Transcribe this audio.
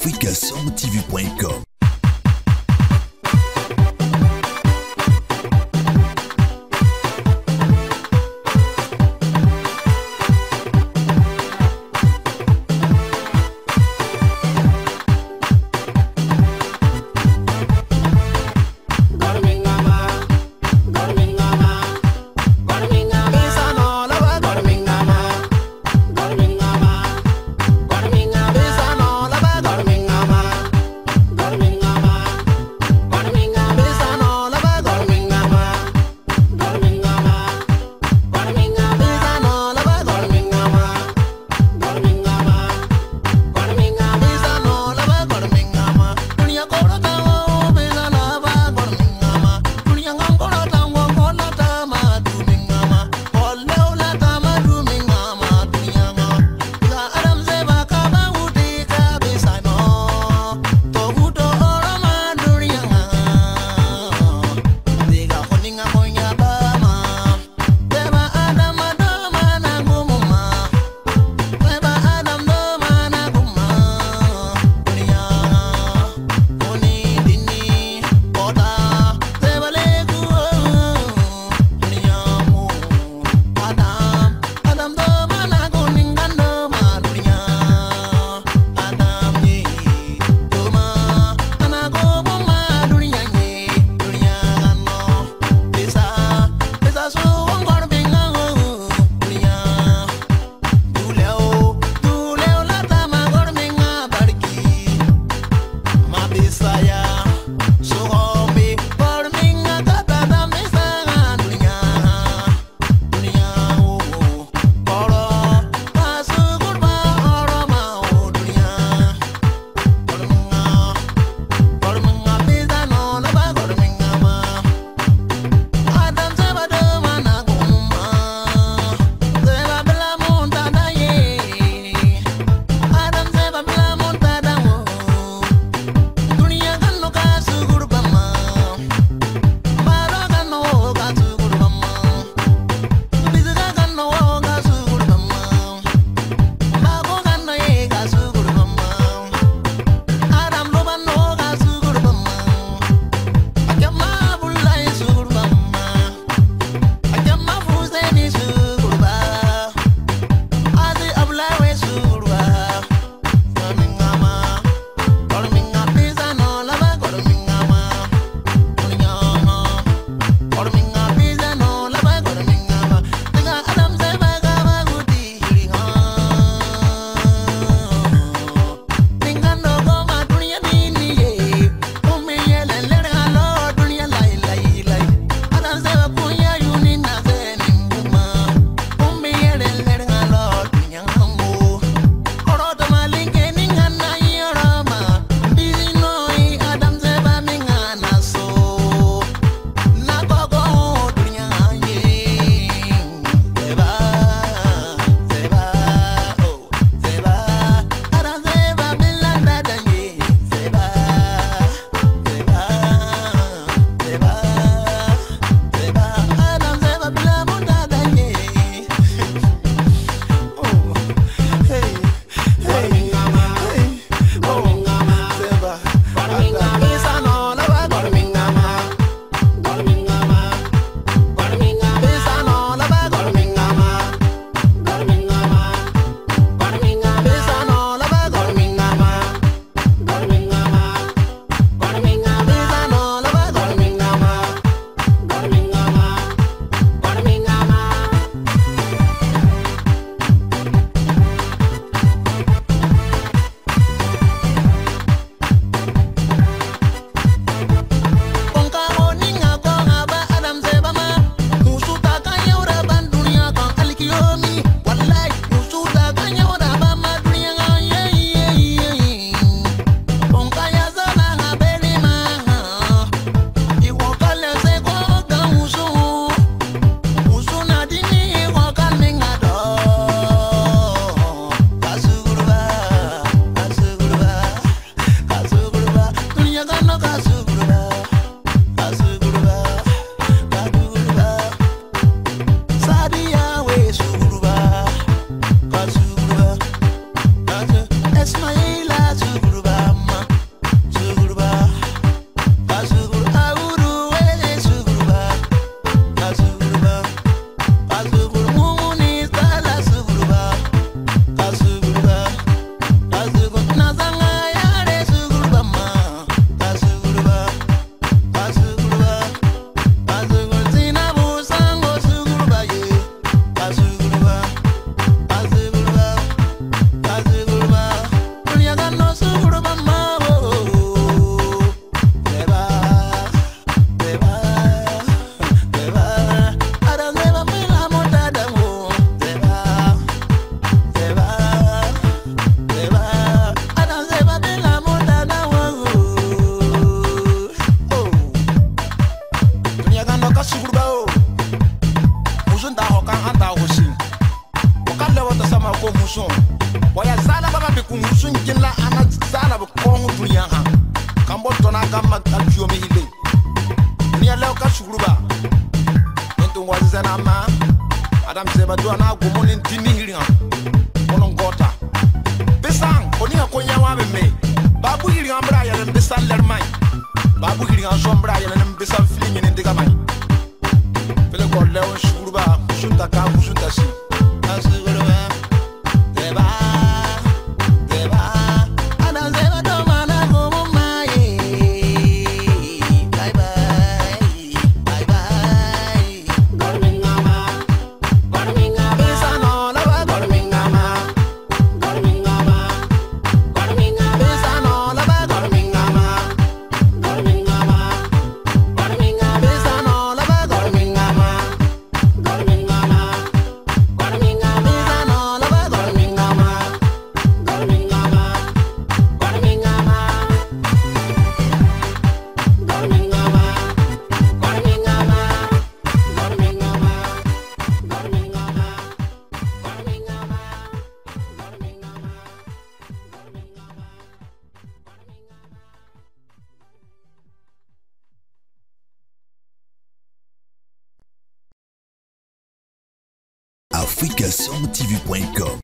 Gormingama, kamchomehile niyalawo kasukuluba entongwazizanama adamsebadoa nagumo nentinihiliga onongota bisan oniga konyawabe me babuhiliga mbra yelen bisan lermai. Babuhiliga so mbra yelenen bisan africasomptv.com.